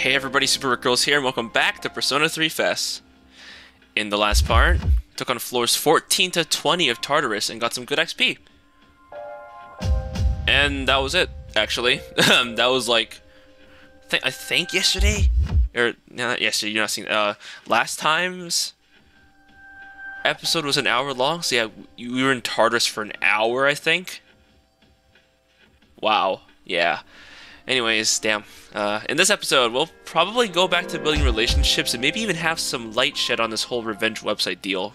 Hey everybody, Super Girls here, and welcome back to Persona 3 FES. In the last part, took on floors 14 to 20 of Tartarus and got some good XP. And that was it, actually. that was like, th I think yesterday, or no, not yesterday. You're not seeing. Uh, last time's episode was an hour long, so yeah, we were in Tartarus for an hour, I think. Wow. Yeah. Anyways, damn. Uh, in this episode, we'll probably go back to building relationships and maybe even have some light shed on this whole revenge website deal.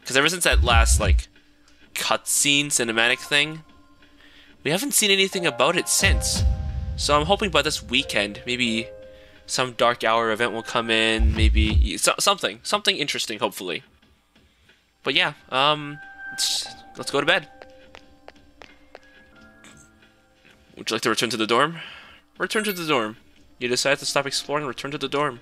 Because ever since that last, like, cutscene cinematic thing, we haven't seen anything about it since. So I'm hoping by this weekend, maybe some dark hour event will come in, maybe so something, something interesting, hopefully. But yeah, um, let's, let's go to bed. Would you like to return to the dorm? Return to the dorm. You decide to stop exploring, return to the dorm.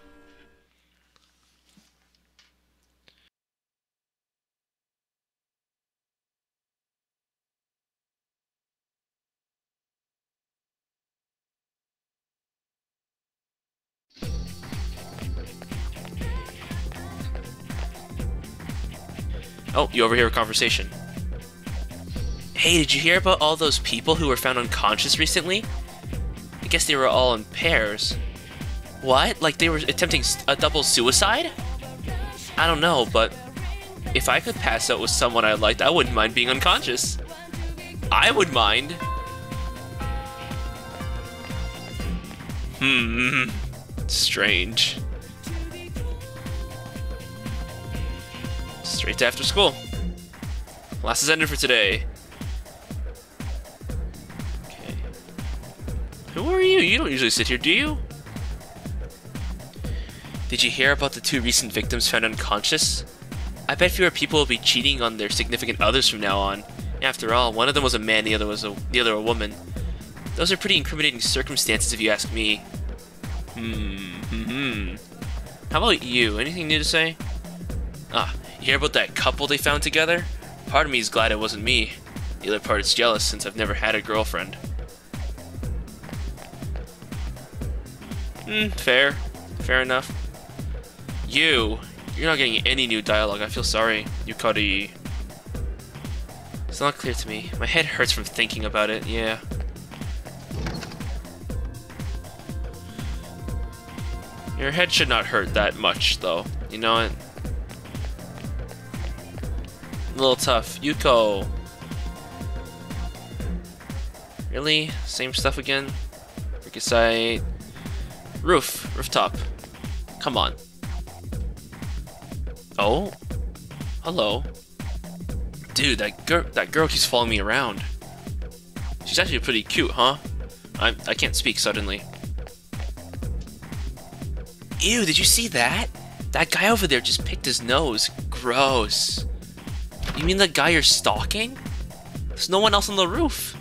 Oh, you overhear a conversation. Hey, did you hear about all those people who were found unconscious recently? I guess they were all in pairs. What? Like they were attempting a double suicide? I don't know, but if I could pass out with someone I liked, I wouldn't mind being unconscious. I would mind. Hmm. Strange. Straight to after school. Class is ended for today. Who are you? You don't usually sit here, do you? Did you hear about the two recent victims found unconscious? I bet fewer people will be cheating on their significant others from now on. After all, one of them was a man, the other was a the other a woman. Those are pretty incriminating circumstances if you ask me. Hmm. Hmm. hmm. How about you? Anything new to say? Ah, you hear about that couple they found together? Part of me is glad it wasn't me. The other part is jealous since I've never had a girlfriend. Hmm, fair. Fair enough. You! You're not getting any new dialogue, I feel sorry. Yukari. It's not clear to me. My head hurts from thinking about it, yeah. Your head should not hurt that much, though. You know what? A little tough. Yuko. Really? Same stuff again? Site. Roof. Rooftop. Come on. Oh? Hello. Dude, that girl that girl keeps following me around. She's actually pretty cute, huh? I I can't speak suddenly. Ew, did you see that? That guy over there just picked his nose. Gross. You mean the guy you're stalking? There's no one else on the roof.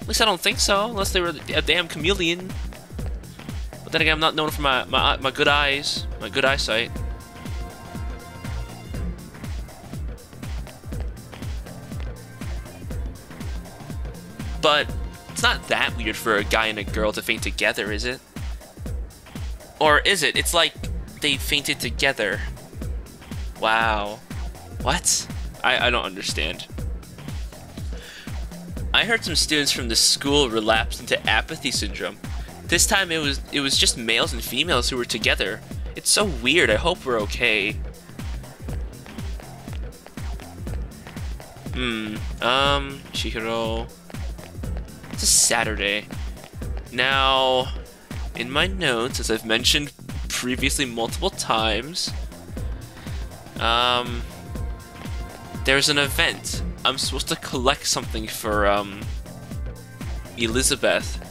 At least I don't think so, unless they were a damn chameleon. But then again, I'm not known for my, my, my good eyes, my good eyesight. But it's not that weird for a guy and a girl to faint together, is it? Or is it? It's like they fainted together. Wow. What? I, I don't understand. I heard some students from the school relapsed into apathy syndrome. This time it was it was just males and females who were together. It's so weird. I hope we're okay. Hmm. Um, Chihiro. It's a Saturday. Now, in my notes, as I've mentioned previously multiple times, um, there's an event. I'm supposed to collect something for, um, Elizabeth.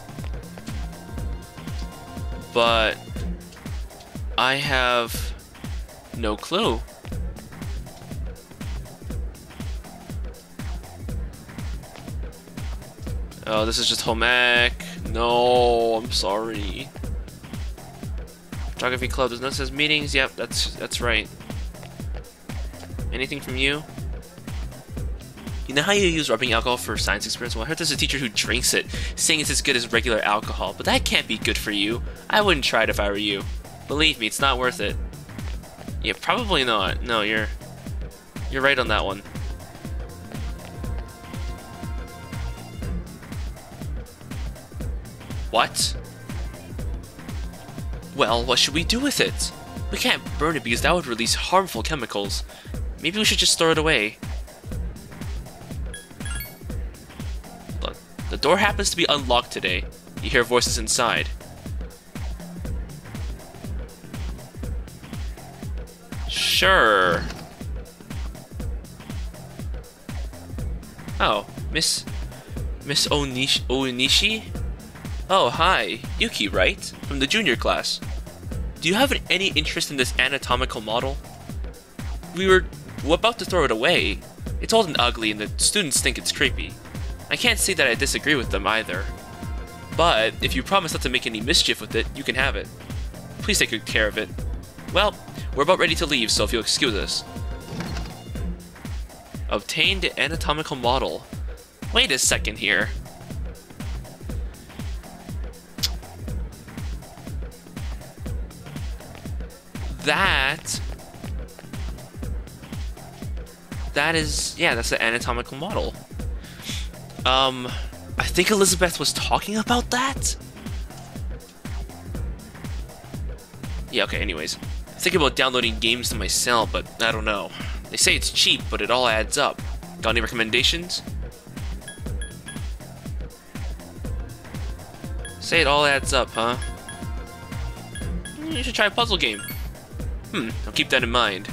But I have no clue. Oh, this is just home. No, I'm sorry. Photography club does not says meetings. Yep, that's that's right. Anything from you? You know how you use rubbing alcohol for science experiments? Well, I heard there's a teacher who drinks it, saying it's as good as regular alcohol, but that can't be good for you. I wouldn't try it if I were you. Believe me, it's not worth it. Yeah, probably not. No, you're... You're right on that one. What? Well, what should we do with it? We can't burn it because that would release harmful chemicals. Maybe we should just throw it away. Door happens to be unlocked today. You hear voices inside. Sure. Oh, Miss... Miss Onishi? Onishi? Oh, hi. Yuki, right? From the junior class. Do you have any interest in this anatomical model? We were about to throw it away. It's old and ugly and the students think it's creepy. I can't say that I disagree with them either. But, if you promise not to make any mischief with it, you can have it. Please take good care of it. Well, we're about ready to leave, so if you'll excuse us. Obtained anatomical model. Wait a second here. that that is yeah that's the anatomical model um I think Elizabeth was talking about that? Yeah okay anyways. I think about downloading games to my cell but I don't know. They say it's cheap but it all adds up. Got any recommendations? Say it all adds up huh? You should try a puzzle game. Hmm, I'll keep that in mind.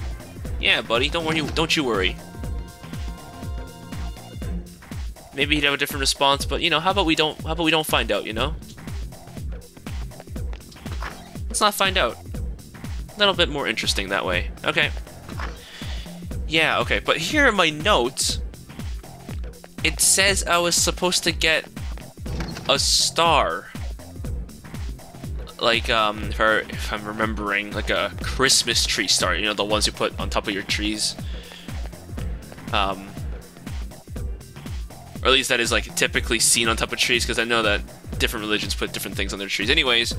Yeah, buddy, don't worry, don't you worry. Maybe he'd have a different response, but you know, how about we don't how about we don't find out, you know? Let's not find out. A little bit more interesting that way. Okay. Yeah, okay, but here in my notes, it says I was supposed to get a star like um if, I, if I'm remembering like a Christmas tree star, you know the ones you put on top of your trees. Um, or at least that is like typically seen on top of trees because I know that different religions put different things on their trees. Anyways,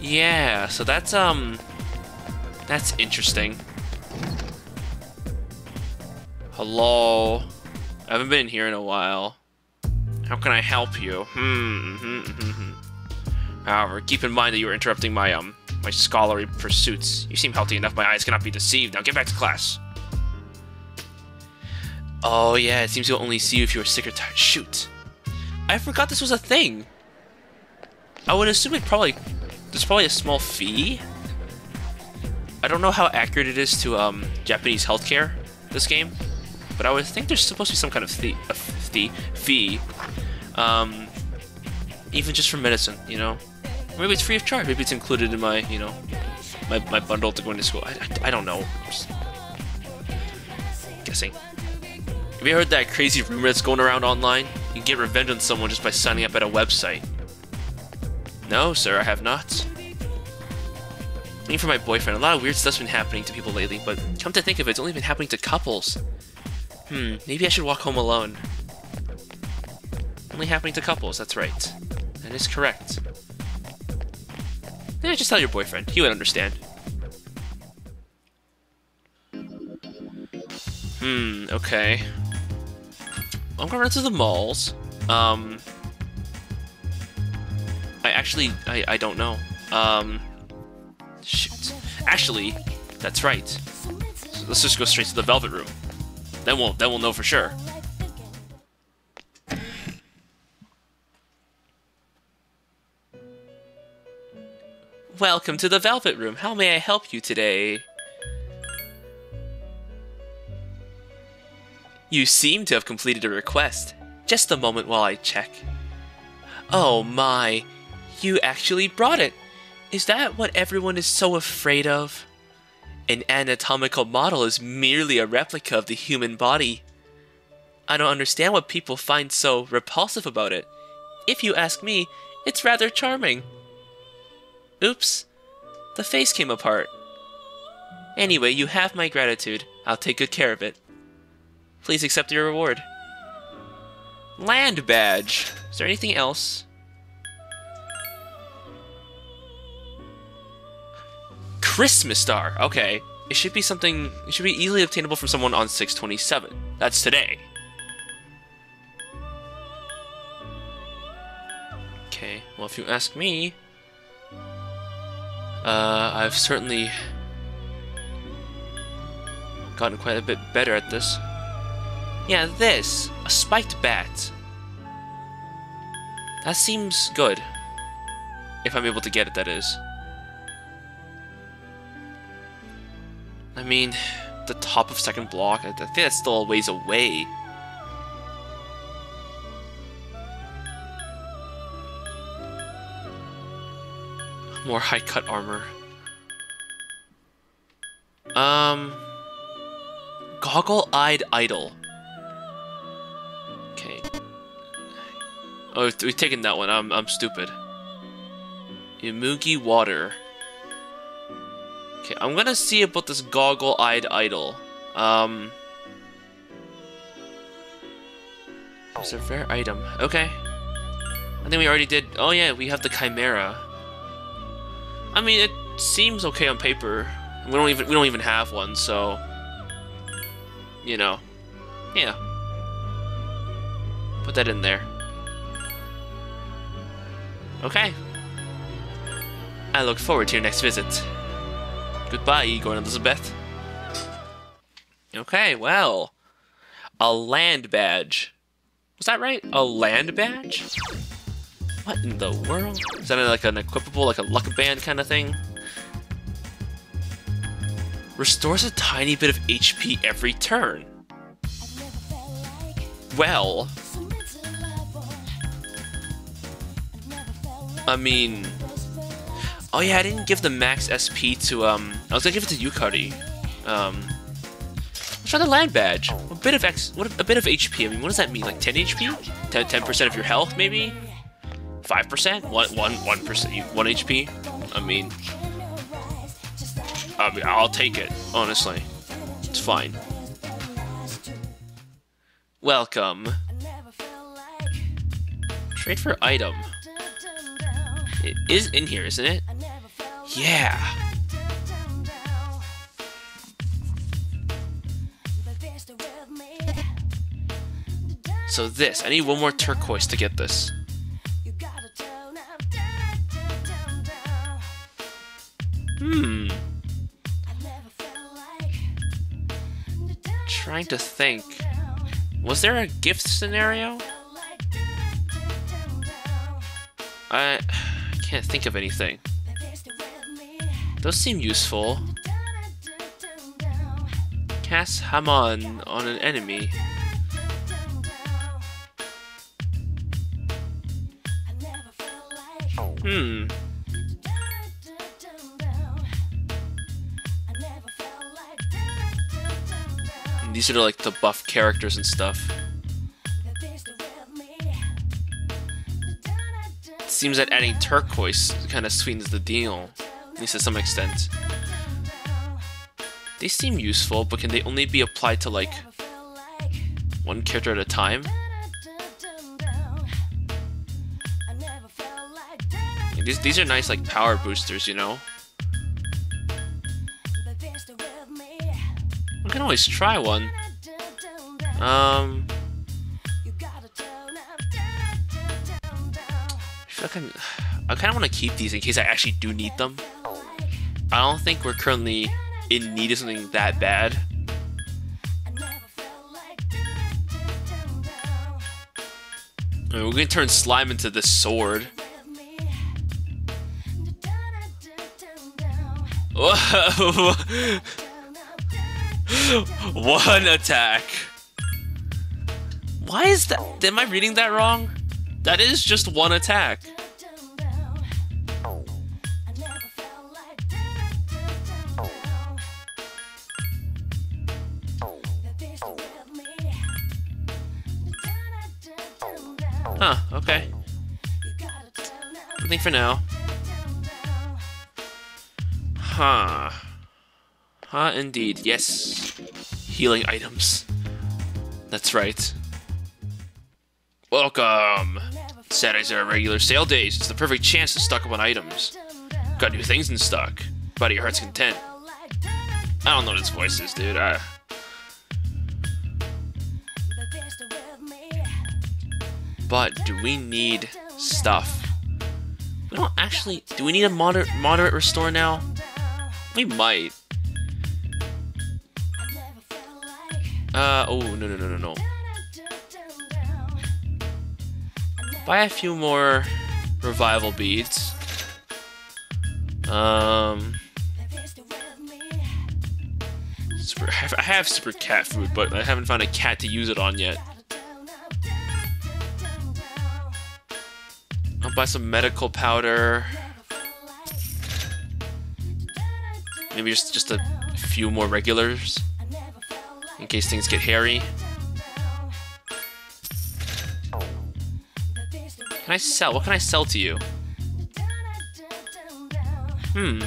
yeah, so that's um that's interesting. Hello. I haven't been here in a while. How can I help you? Hmm. Mm -hmm, mm -hmm. However, keep in mind that you are interrupting my, um, my scholarly pursuits. You seem healthy enough, my eyes cannot be deceived. Now get back to class. Oh yeah, it seems to only see you if you are sick or tired. Shoot. I forgot this was a thing. I would assume it probably... There's probably a small fee? I don't know how accurate it is to, um, Japanese healthcare, this game. But I would think there's supposed to be some kind of fee, fee, fee. Um, even just for medicine, you know? Maybe it's free of charge. Maybe it's included in my, you know, my, my bundle to going to school. I, I, I don't know. Just guessing. Have you heard that crazy rumor that's going around online? You can get revenge on someone just by signing up at a website. No, sir, I have not. Looking for my boyfriend. A lot of weird stuff's been happening to people lately, but come to think of it, it's only been happening to couples. Hmm, maybe I should walk home alone. Only happening to couples, that's right. That is correct. Eh, just tell your boyfriend. He would understand. Hmm, okay. I'm gonna run to the malls. Um... I actually, I, I don't know. Um... Shoot. Actually, that's right. So let's just go straight to the Velvet Room. Then we'll, then we'll know for sure. Welcome to the Velvet Room. How may I help you today? You seem to have completed a request. Just a moment while I check. Oh my, you actually brought it. Is that what everyone is so afraid of? An anatomical model is merely a replica of the human body. I don't understand what people find so repulsive about it. If you ask me, it's rather charming. Oops, the face came apart. Anyway, you have my gratitude. I'll take good care of it. Please accept your reward. Land badge. Is there anything else? Christmas star. Okay. It should be something. It should be easily obtainable from someone on 627. That's today. Okay. Well, if you ask me, uh, I've certainly gotten quite a bit better at this. Yeah, this. A spiked bat. That seems good. If I'm able to get it, that is. I mean, the top of second block, I think that's still a ways away. More high-cut armor. Um... Goggle-eyed idol. Oh, we've taken that one. I'm, I'm stupid. Imugi water. Okay, I'm gonna see about this goggle-eyed idol. Um... It's a rare item. Okay. I think we already did... Oh yeah, we have the Chimera. I mean, it seems okay on paper. We don't even we don't even have one, so you know, yeah. Put that in there. Okay. I look forward to your next visit. Goodbye, Igor and Elizabeth. Okay, well, a land badge. Was that right? A land badge? What in the world? Is that like an equipable, like a luck band kind of thing? Restores a tiny bit of HP every turn. Well... I mean... Oh yeah, I didn't give the max SP to, um... I was gonna give it to Yukari. Um... Try the land badge. A bit of X... What, a bit of HP. I mean, what does that mean? Like 10 HP? 10, 10% of your health, maybe? 5%? 1, 1, 1%, 1 HP? I mean... I mean, I'll take it, honestly. It's fine. Welcome. Trade for item. It is in here, isn't it? Yeah. So this, I need one more turquoise to get this. Hmm. Trying to think. Was there a gift scenario? I, can't think of anything. Those seem useful. Cast Hamaon on an enemy. Hmm. These are like the buff characters and stuff. Seems that adding turquoise kind of sweetens the deal, at least to some extent. They seem useful, but can they only be applied to like one character at a time? These, these are nice like power boosters, you know? We can always try one. Um... I, can, I kind of want to keep these in case I actually do need them. I don't think we're currently in need of something that bad. I mean, we're gonna turn slime into this sword. One attack. Why is that? Am I reading that wrong? That is just one attack. Huh, okay. Nothing for now. Huh. Huh, indeed. Yes. Healing items. That's right. Welcome! Saturdays are our regular sale days. It's the perfect chance to stock up on items. Got new things in stock. Body your heart's content. I don't know what his voice is, dude. I... But do we need stuff? We don't actually... Do we need a moderate, moderate restore now? We might. Uh, oh, no, no, no, no, no. Buy a few more revival beads. Um... Super, I have super cat food, but I haven't found a cat to use it on yet. I'll buy some medical powder. Maybe just just a few more regulars in case things get hairy. Can I sell? What can I sell to you? Hmm.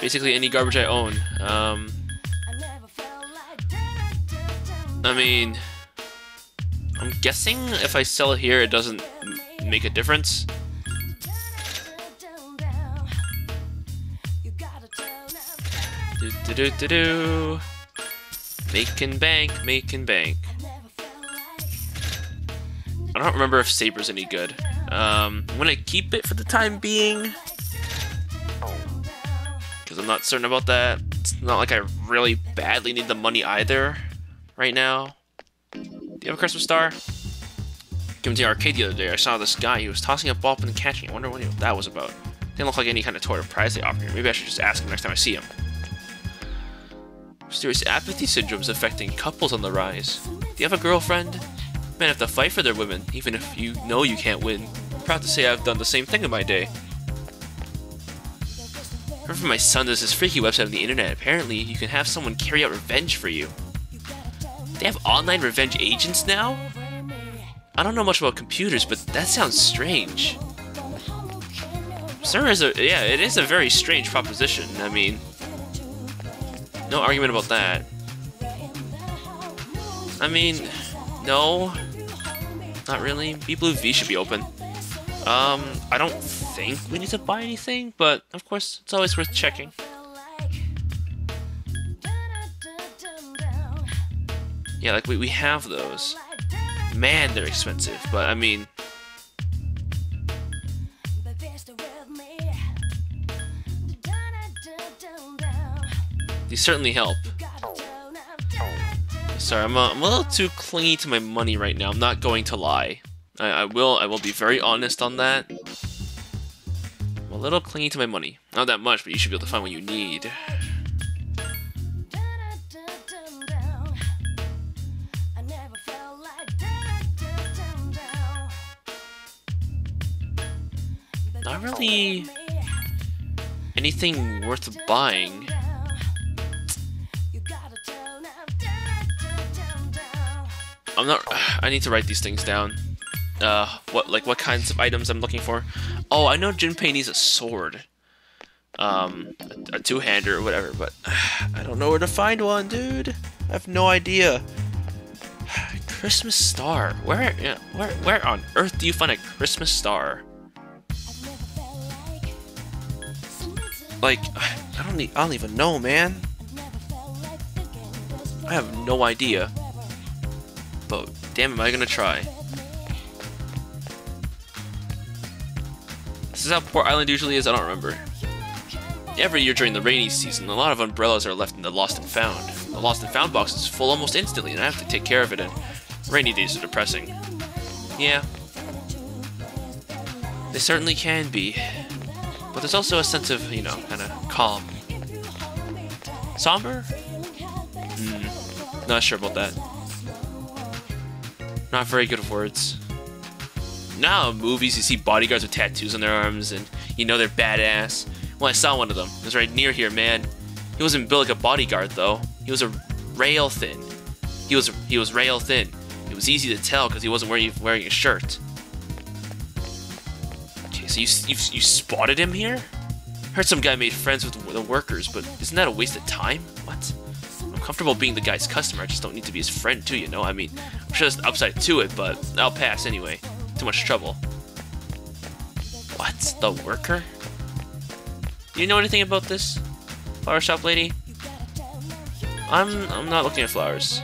Basically any garbage I own. Um, I mean, I'm guessing if I sell it here, it doesn't make a difference. Do do do do. Making bank, making bank. I don't remember if Saber's any good. Um, I'm gonna keep it for the time being. Because I'm not certain about that. It's not like I really badly need the money either right now. Do you have a Christmas star? Came to the arcade the other day, I saw this guy. He was tossing a ball up and catching it. I wonder what that was about. Didn't look like any kind of toy or prize they offer here. Maybe I should just ask him next time I see him. Mysterious apathy syndrome is affecting couples on the rise. Do you have a girlfriend? Men have to fight for their women, even if you know you can't win. Proud to say I've done the same thing in my day. Heard from my son there's this freaky website on the internet. Apparently, you can have someone carry out revenge for you. They have online revenge agents now? I don't know much about computers, but that sounds strange. Sir is a yeah, it is a very strange proposition. I mean, no argument about that. I mean, no, not really. Be Blue V should be open. Um, I don't think we need to buy anything, but of course, it's always worth checking. Yeah, like we, we have those. Man, they're expensive, but I mean... These certainly help. Sorry, I'm a, I'm a little too clingy to my money right now. I'm not going to lie. I, I will I will be very honest on that. I'm a little clingy to my money. Not that much, but you should be able to find what you need. Not really anything worth buying. I'm not. I need to write these things down. Uh, what like what kinds of items I'm looking for? Oh, I know Junpei needs a sword. Um, a, a two-hander or whatever, but I don't know where to find one, dude. I have no idea. Christmas star. Where, where, where on earth do you find a Christmas star? Like, I don't need, I don't even know, man. I have no idea. But damn, am I gonna try? This is how Port Island usually is. I don't remember. Every year during the rainy season, a lot of umbrellas are left in the Lost and Found. The Lost and Found box is full almost instantly, and I have to take care of it. And rainy days are depressing. Yeah, they certainly can be. But there's also a sense of, you know, kind of calm. Somber? Hmm. Not sure about that. Not very good words. Now, in movies, you see bodyguards with tattoos on their arms, and you know they're badass. Well, I saw one of them. It was right near here, man. He wasn't built like a bodyguard, though. He was a rail thin. He was he was rail thin. It was easy to tell because he wasn't wearing wearing a shirt. Okay, so you, you you spotted him here? Heard some guy made friends with the workers, but isn't that a waste of time? What? Comfortable being the guy's customer, I just don't need to be his friend too, you know? I mean, I'm sure there's an upside to it, but I'll pass anyway. Too much trouble. What? The worker? Do you know anything about this? Flower shop lady? I'm I'm not looking at flowers.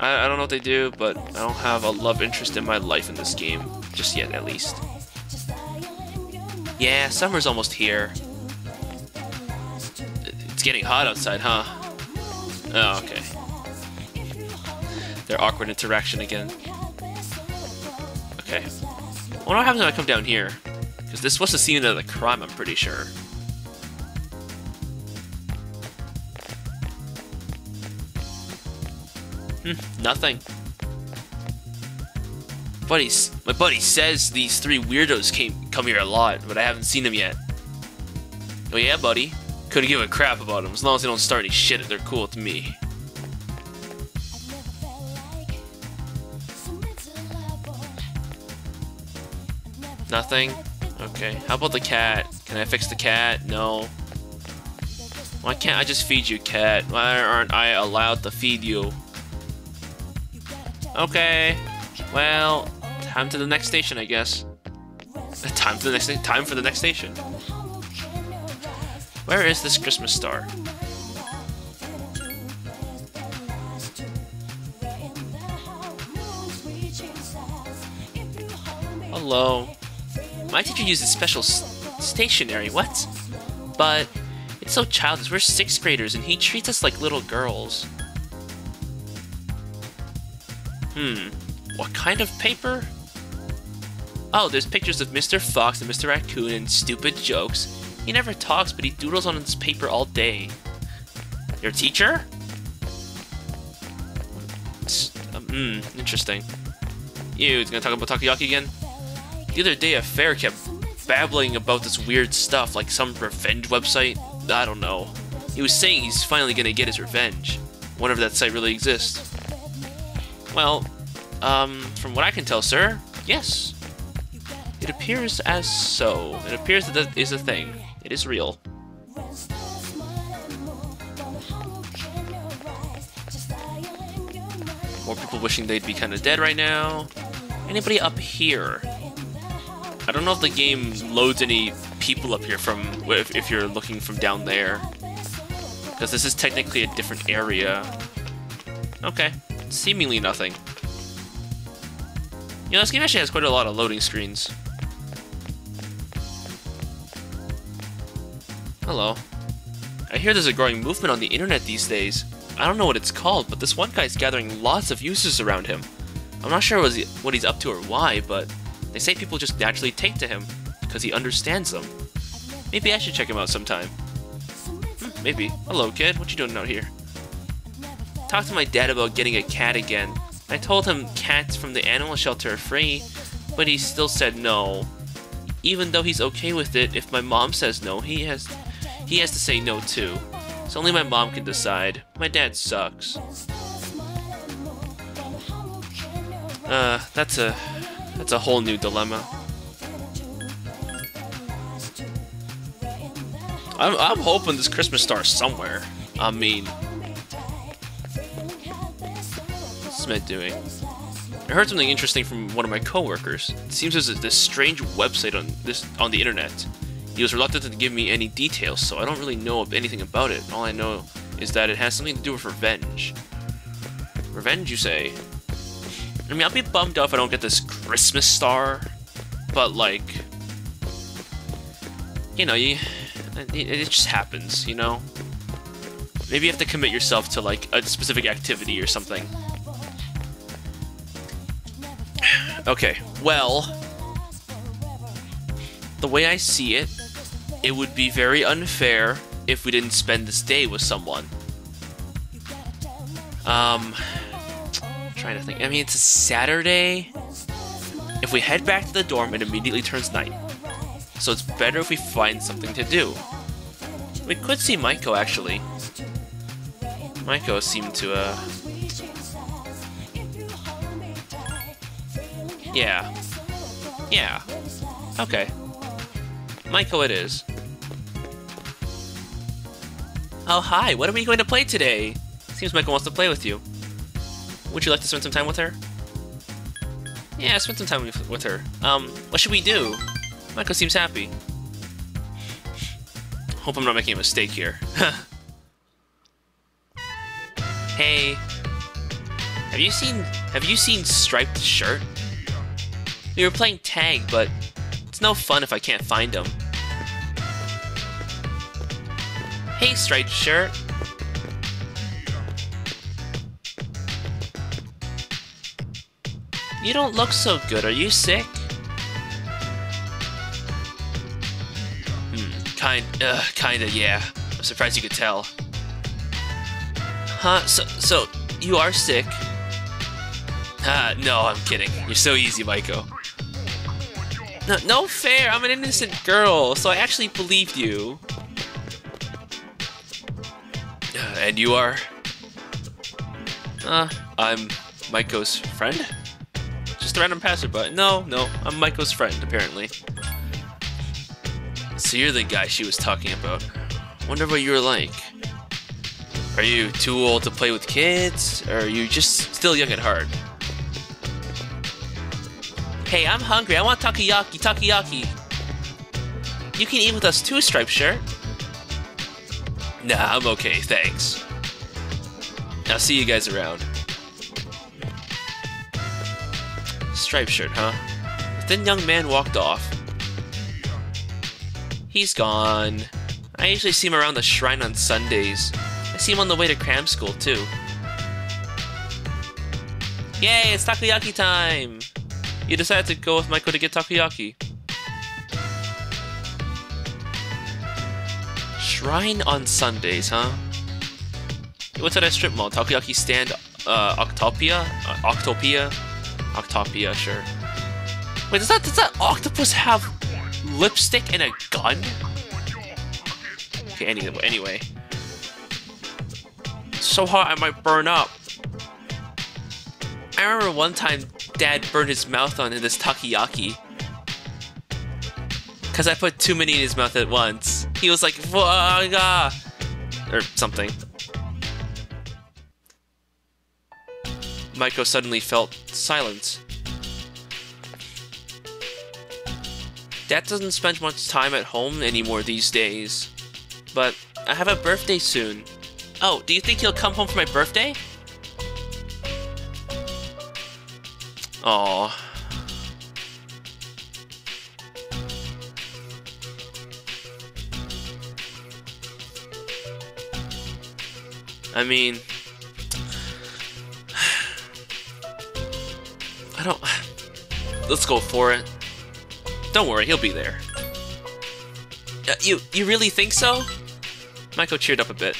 I, I don't know what they do, but I don't have a love interest in my life in this game. Just yet, at least. Yeah, summer's almost here. It's getting hot outside, huh? Oh, okay. Their awkward interaction again. Okay. I wonder what happens when I come down here. Because this was the scene of the crime, I'm pretty sure. Hmm, nothing. Buddies, my buddy says these three weirdos came come here a lot, but I haven't seen them yet. Oh yeah, buddy. Couldn't give a crap about them as long as they don't start any shit. They're cool with me. Nothing. Okay. How about the cat? Can I fix the cat? No. Why can't I just feed you, cat? Why aren't I allowed to feed you? Okay. Well, time to the next station, I guess. Time for the next time for the next station. Where is this Christmas star? Hello. My teacher uses special stationery. What? But it's so childish. We're sixth graders, and he treats us like little girls. Hmm. What kind of paper? Oh, there's pictures of Mr. Fox and Mr. Raccoon and stupid jokes. He never talks, but he doodles on his paper all day. Your teacher? Hmm, interesting. You, gonna talk about Takoyaki again? The other day, a fair kept babbling about this weird stuff, like some revenge website. I don't know. He was saying he's finally gonna get his revenge. Wonder if that site really exists. Well, um, from what I can tell, sir, yes. It appears as so. It appears that that is a thing. It is real. More people wishing they'd be kind of dead right now. Anybody up here? I don't know if the game loads any people up here from if, if you're looking from down there. Because this is technically a different area. Okay. Seemingly nothing. You know, this game actually has quite a lot of loading screens. Hello. I hear there's a growing movement on the internet these days. I don't know what it's called, but this one guy's gathering lots of users around him. I'm not sure what he's up to or why, but they say people just naturally take to him because he understands them. Maybe I should check him out sometime. Hmm, maybe. Hello, kid. What you doing out here? Talked to my dad about getting a cat again. I told him cats from the animal shelter are free, but he still said no. Even though he's okay with it, if my mom says no, he has he has to say no too. So only my mom can decide. My dad sucks. Uh, that's a that's a whole new dilemma. I'm I'm hoping this Christmas star somewhere. I mean, Smith doing? I heard something interesting from one of my coworkers. It seems there's this strange website on this on the internet. He was reluctant to give me any details, so I don't really know anything about it. All I know is that it has something to do with revenge. Revenge, you say? I mean, I'll be bummed out if I don't get this Christmas star, but like, you know, you it, it just happens, you know. Maybe you have to commit yourself to like a specific activity or something. Okay, well, the way I see it, it would be very unfair if we didn't spend this day with someone. Um, trying to think. I mean, it's a Saturday. If we head back to the dorm, it immediately turns night. So it's better if we find something to do. We could see Maiko, actually. Maiko seemed to, uh, Yeah. Yeah. Okay. Maiko it is. Oh, hi, what are we going to play today? Seems Maiko wants to play with you. Would you like to spend some time with her? Yeah, spend some time with, with her. Um, what should we do? Maiko seems happy. Hope I'm not making a mistake here. hey, have you seen have you seen Striped Shirt? We were playing tag, but it's no fun if I can't find him. Hey, Striped Shirt. You don't look so good. Are you sick? Hmm, kind, uh, kinda, yeah. I'm surprised you could tell. Huh? So, so, you are sick? Ah, no, I'm kidding. You're so easy, Maiko. No, no fair. I'm an innocent girl, so I actually believed you. Uh, and you are? Uh, I'm Maiko's friend? Just a random passerby. No, no, I'm Maiko's friend, apparently. So you're the guy she was talking about. Wonder what you're like. Are you too old to play with kids? Or are you just still young at heart? Hey, I'm hungry. I want takoyaki, takoyaki. You can eat with us too, Striped Shirt. Nah, I'm okay, thanks. I'll see you guys around. Striped Shirt, huh? The thin young man walked off. He's gone. I usually see him around the shrine on Sundays. I see him on the way to cram school, too. Yay, it's takoyaki time! You decided to go with Maiko to get takoyaki. Shrine on Sundays, huh? What's to that strip mall, takoyaki stand, uh, Octopia? Uh, Octopia? Octopia, sure. Wait, does that, does that octopus have lipstick and a gun? Okay, anyway, anyway. so hot I might burn up. I remember one time Dad burned his mouth on in this takoyaki. Cause I put too many in his mouth at once. He was like, Vaga! Ah, or something. Maiko suddenly felt silence. Dad doesn't spend much time at home anymore these days. But I have a birthday soon. Oh, do you think he'll come home for my birthday? Aww. I mean... I don't... Let's go for it. Don't worry, he'll be there. Uh, you, you really think so? Maiko cheered up a bit.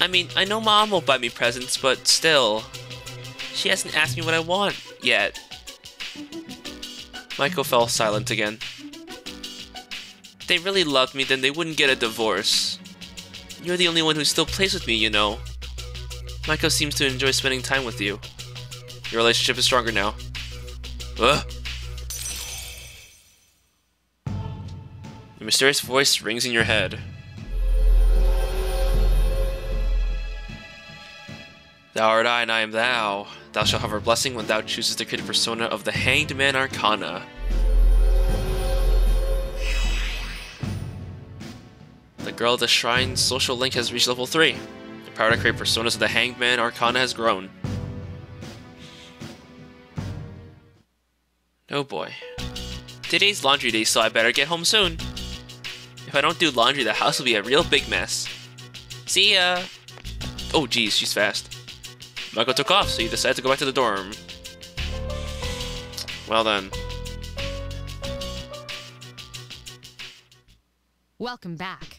I mean, I know Mom will buy me presents, but still... She hasn't asked me what I want yet. Maiko fell silent again. If they really loved me, then they wouldn't get a divorce. You're the only one who still plays with me, you know. Maiko seems to enjoy spending time with you. Your relationship is stronger now. Ugh. A mysterious voice rings in your head. Thou art I, and I am thou. Thou shalt have our blessing when thou choosest to create a persona of the Hanged Man Arcana. The Girl at the Shrine social link has reached level 3. The power to create personas of the Hanged Man Arcana has grown. Oh boy. Today's laundry day, so I better get home soon. If I don't do laundry, the house will be a real big mess. See ya! Oh geez, she's fast. Maiko took off, so you decided to go back to the dorm. Well then. Welcome back.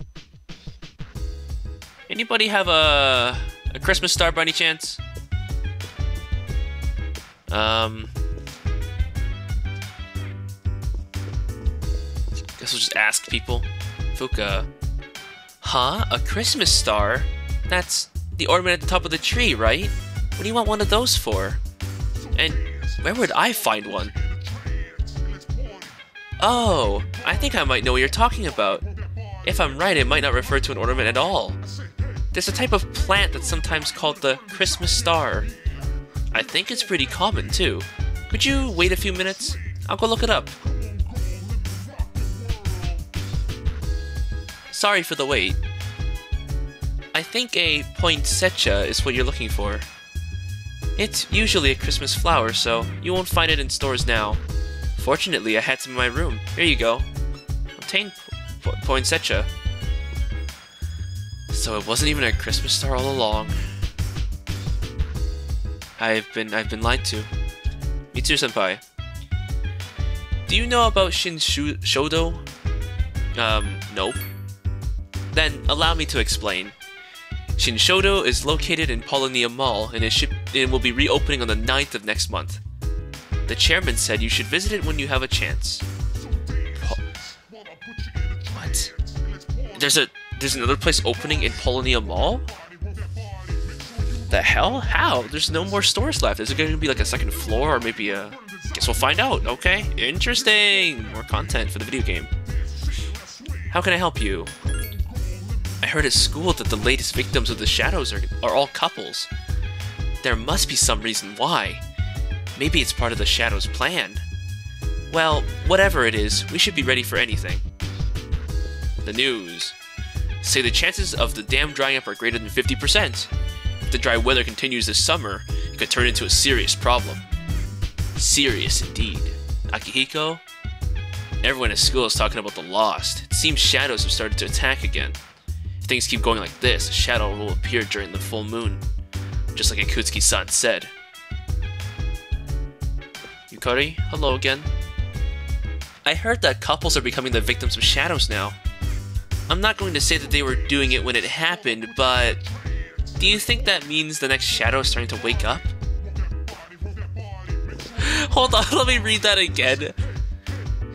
Anybody have a a Christmas star by any chance? Um. Guess we'll just ask people. Fuuka. Huh? A Christmas star? That's the ornament at the top of the tree, right? What do you want one of those for? And where would I find one? Oh, I think I might know what you're talking about. If I'm right, it might not refer to an ornament at all. There's a type of plant that's sometimes called the Christmas star. I think it's pretty common, too. Could you wait a few minutes? I'll go look it up. Sorry for the wait. I think a poinsettia is what you're looking for. It's usually a Christmas flower, so you won't find it in stores now. Fortunately, I had some in my room. Here you go. Obtain po poinsettia. So it wasn't even a Christmas star all along. I've been I've been lied to. Mitsuru senpai. Do you know about Shin Shodo? Um, nope. Then allow me to explain. Shinshodo is located in Paulownia Mall and it, will be reopening on the 9th of next month. The chairman said you should visit it when you have a chance. what? There's a there's another place opening in Paulownia Mall? The hell? How? There's no more stores left. Is it going to be like a second floor or maybe a... Guess we'll find out. Okay. Interesting. More content for the video game. How can I help you? I heard at school that the latest victims of the shadows are, are all couples. There must be some reason why. Maybe it's part of the shadows' plan. Well, whatever it is, we should be ready for anything. The news. Say the chances of the dam drying up are greater than 50%. If the dry weather continues this summer, it could turn into a serious problem. Serious indeed. Akihiko? Everyone at school is talking about the lost. It seems shadows have started to attack again things keep going like this, shadow will appear during the full moon, just like Ikutsuki-san said. Yukari, hello again. I heard that couples are becoming the victims of shadows now. I'm not going to say that they were doing it when it happened, but do you think that means the next shadow is starting to wake up? Hold on, let me read that again.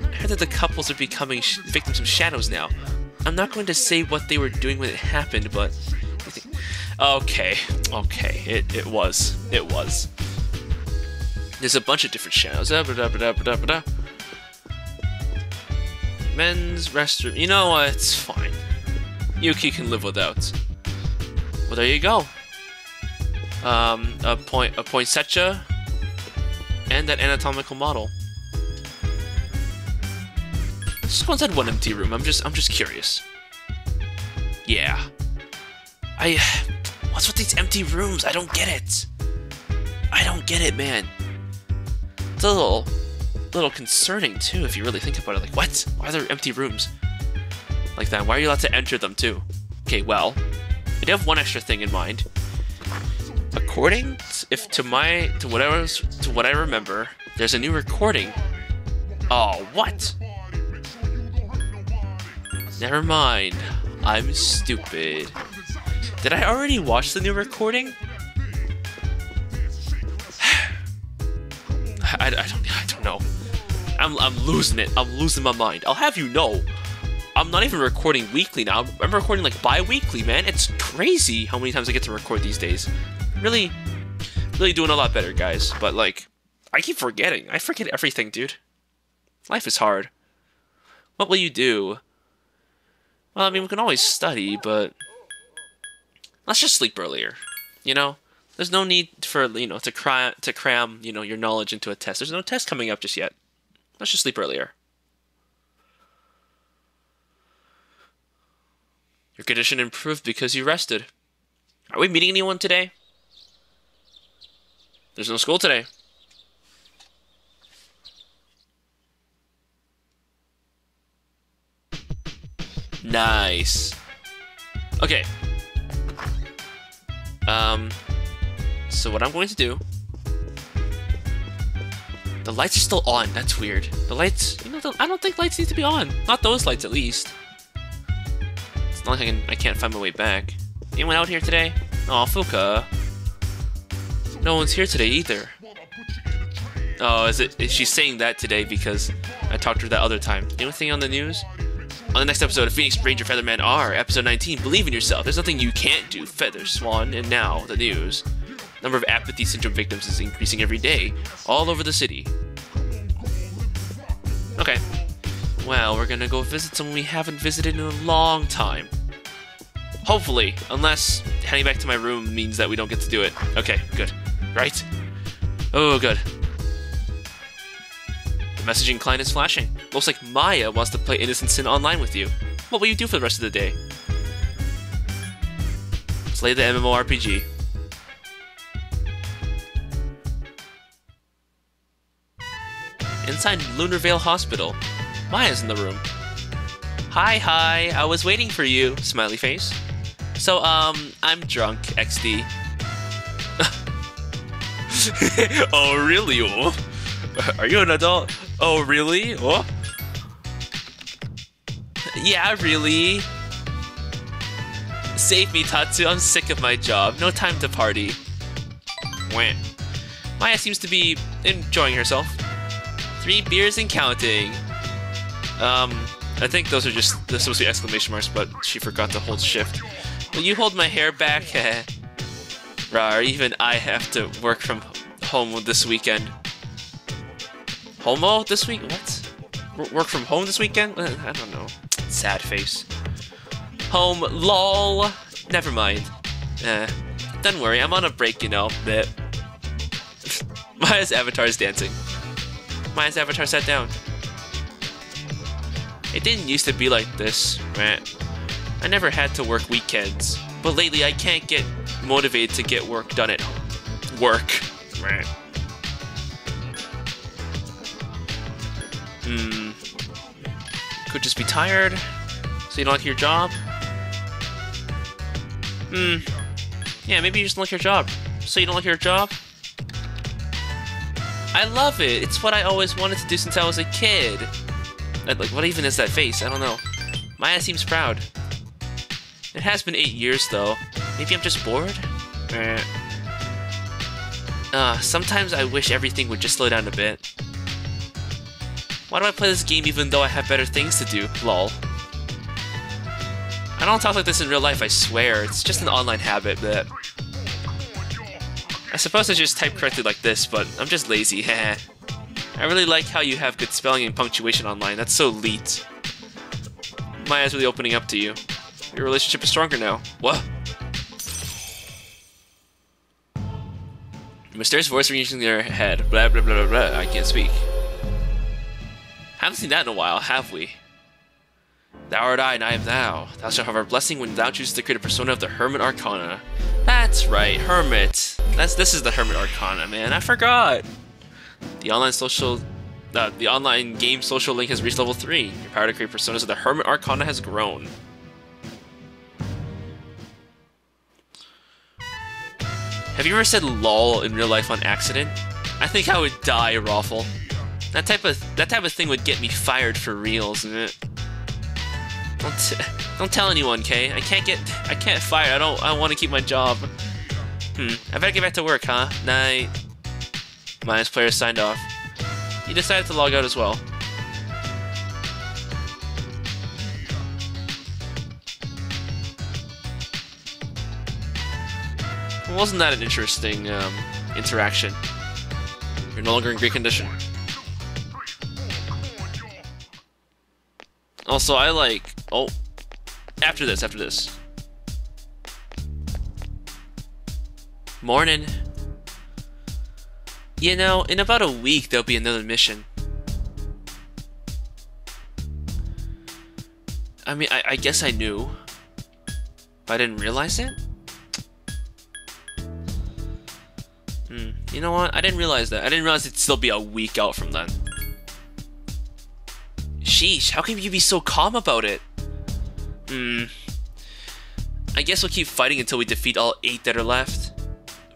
I heard that the couples are becoming victims of shadows now. I'm not going to say what they were doing when it happened, but... Okay, okay, it, it was. It was. There's a bunch of different shadows. Men's restroom. You know what? It's fine. Yuki can live without. Well, there you go. Um, a point, a poinsettia, and that anatomical model. Just go inside one empty room. I'm just I'm just curious. Yeah. I what's with these empty rooms? I don't get it. I don't get it, man. It's a little little concerning too if you really think about it. Like what? Why are there empty rooms? Like that. Why are you allowed to enter them too? Okay, well, I do have one extra thing in mind. According to, if to my to what I was to what I remember, there's a new recording. Oh, what? Never mind. I'm stupid. Did I already watch the new recording? I, I, don't, I don't know. I'm, I'm losing it. I'm losing my mind. I'll have you know. I'm not even recording weekly now. I'm recording like bi-weekly, man. It's crazy how many times I get to record these days. Really, really doing a lot better, guys. But like, I keep forgetting. I forget everything, dude. Life is hard. What will you do? Well, I mean, we can always study, but let's just sleep earlier. You know, there's no need for you know to cram to cram you know your knowledge into a test. There's no test coming up just yet. Let's just sleep earlier. Your condition improved because you rested. Are we meeting anyone today? There's no school today. Nice. Okay. Um, so what I'm going to do... The lights are still on. That's weird. The lights... You know, the, I don't think lights need to be on. Not those lights, at least. It's not like I, can, I can't find my way back. Anyone out here today? Oh, Fuuka. No one's here today either. Oh, is it? Is she saying that today because I talked to her that other time? Anything on the news? On the next episode of Phoenix Ranger Featherman R, episode 19, Believe in Yourself. There's nothing you can't do. Feather Swan, and now the news. Number of apathy syndrome victims is increasing every day, all over the city. Okay. Well, we're gonna go visit someone we haven't visited in a long time. Hopefully, unless heading back to my room means that we don't get to do it. Okay, good. Right? Oh, good. Messaging client is flashing. Looks like Maya wants to play Innocent Sin online with you. What will you do for the rest of the day? Play the MMORPG. Inside Lunarvale Hospital, Maya's in the room. Hi, hi, I was waiting for you, smiley face. So, um, I'm drunk, XD. oh, really? Oh? Are you an adult? Oh, really? Oh? Yeah, really. Save me, Tatsu. I'm sick of my job. No time to party. Wah. Maya seems to be enjoying herself. Three beers and counting. Um, I think those are just they're supposed to be exclamation marks, but she forgot to hold shift. Will you hold my hair back? Rar, even I have to work from home this weekend. Homo this week? What? Work from home this weekend? Uh, I don't know. Sad face. Home, lol. Never mind. Uh, don't worry, I'm on a break, you know. That Maya's avatar is dancing. Maya's avatar sat down. It didn't used to be like this, right? I never had to work weekends, but lately I can't get motivated to get work done at home. work. Right. Hmm. Could just be tired, so you don't like your job. Hmm. Yeah, maybe you just don't like your job. So you don't like your job? I love it. It's what I always wanted to do since I was a kid. Like, what even is that face? I don't know. Maya seems proud. It has been eight years, though. Maybe I'm just bored? Uh, sometimes I wish everything would just slow down a bit. Why do I play this game even though I have better things to do? Lol. I don't talk like this in real life, I swear. It's just an online habit that... I suppose I just type correctly like this, but I'm just lazy, heh. I really like how you have good spelling and punctuation online, that's so elite. Maya's really opening up to you. Your relationship is stronger now. What? Mysterious voice ringing in their head. Blah blah blah blah blah. I can't speak. I haven't seen that in a while, have we? Thou art I, and I am thou. Thou shalt have our blessing when thou chooses to create a persona of the Hermit Arcana. That's right, Hermit. That's this is the Hermit Arcana, man. I forgot. The online social, uh, the online game social link has reached level three. Your power to create personas of the Hermit Arcana has grown. Have you ever said "lol" in real life on accident? I think I would die, Raffle. That type of that type of thing would get me fired for reals, isn't it? Don't don't tell anyone, Kay. I can't get I can't fire. I don't I want to keep my job. Hmm. I better get back to work, huh? Night. Minus player signed off. He decided to log out as well. Well, wasn't that an interesting um, interaction? You're no longer in great condition. Also, I like... Oh. After this, after this. Morning. You know, in about a week there'll be another mission. I mean, I, I guess I knew. But I didn't realize it? Hmm. You know what? I didn't realize that. I didn't realize it'd still be a week out from then. Sheesh, how can you be so calm about it? Hmm. I guess we'll keep fighting until we defeat all eight that are left.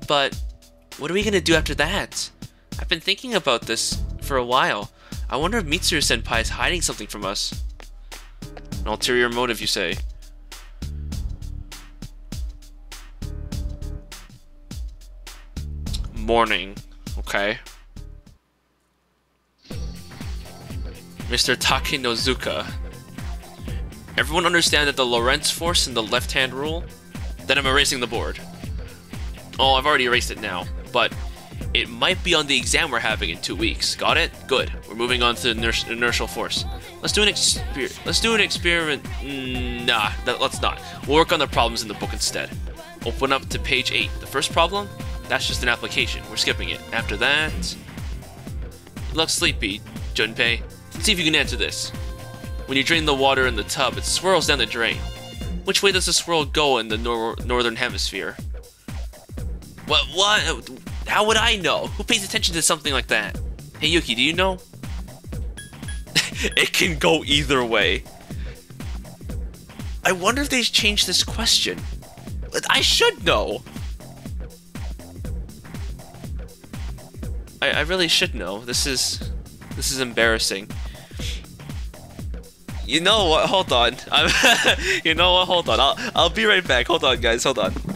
But what are we gonna do after that? I've been thinking about this for a while. I wonder if Mitsuru Senpai is hiding something from us. An ulterior motive, you say? Morning. Okay. Mr. Takenozuka. Everyone understand that the Lorentz force and the left-hand rule? Then I'm erasing the board. Oh, I've already erased it now, but it might be on the exam we're having in two weeks. Got it? Good. We're moving on to the inertial force. Let's do an exper- Let's do an experiment. Mm, nah, let's not. We'll work on the problems in the book instead. Open up to page eight. The first problem, that's just an application. We're skipping it. After that, look sleepy, Junpei. Let's see if you can answer this. When you drain the water in the tub, it swirls down the drain. Which way does the swirl go in the nor northern hemisphere? What? What? How would I know? Who pays attention to something like that? Hey Yuki, do you know? it can go either way. I wonder if they changed this question. I should know. I, I really should know. This is this is embarrassing. You know what? Hold on. I'm you know what? Hold on. I'll I'll be right back. Hold on, guys. Hold on.